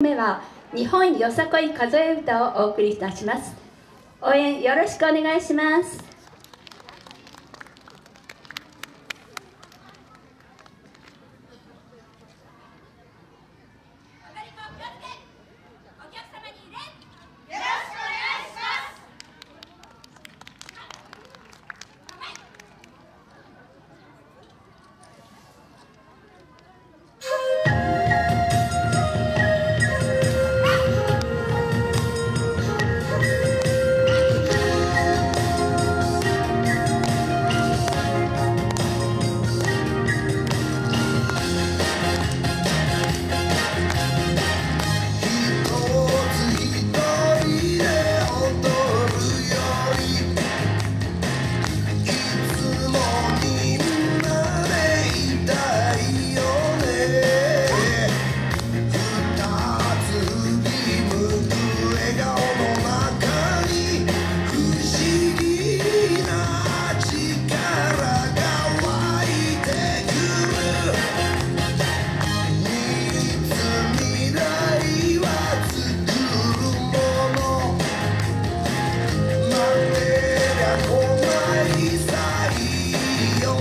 目は日本よさこい数え歌をお送りいたします。応援よろしくお願いします。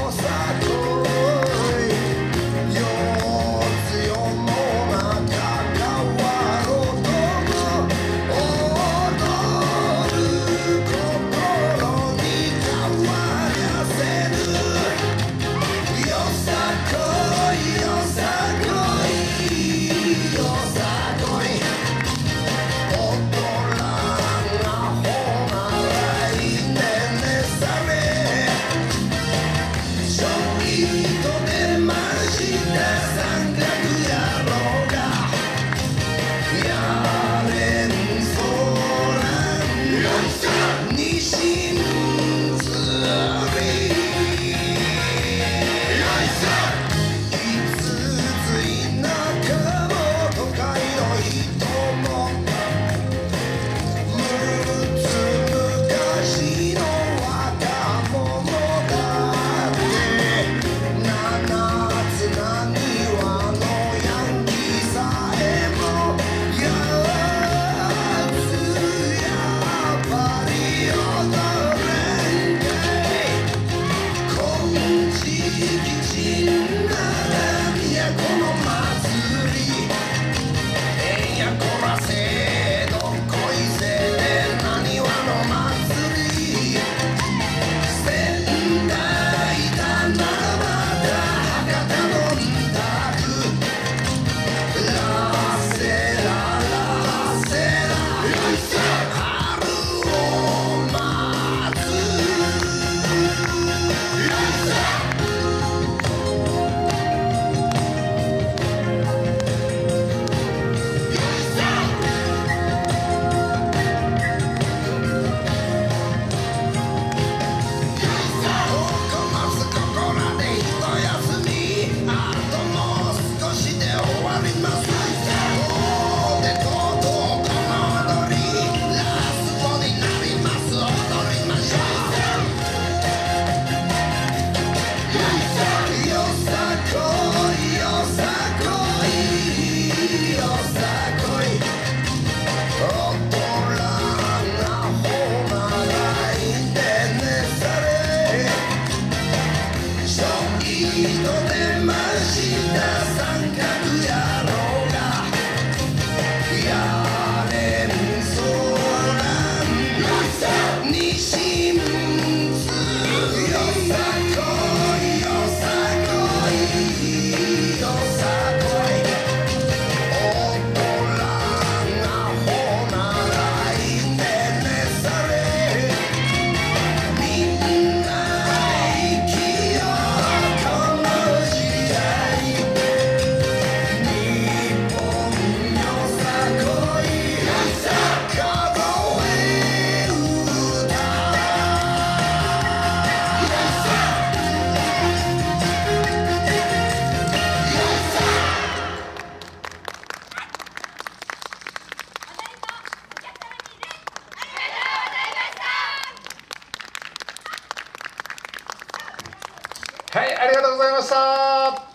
outside. you. y no temas はいありがとうございました。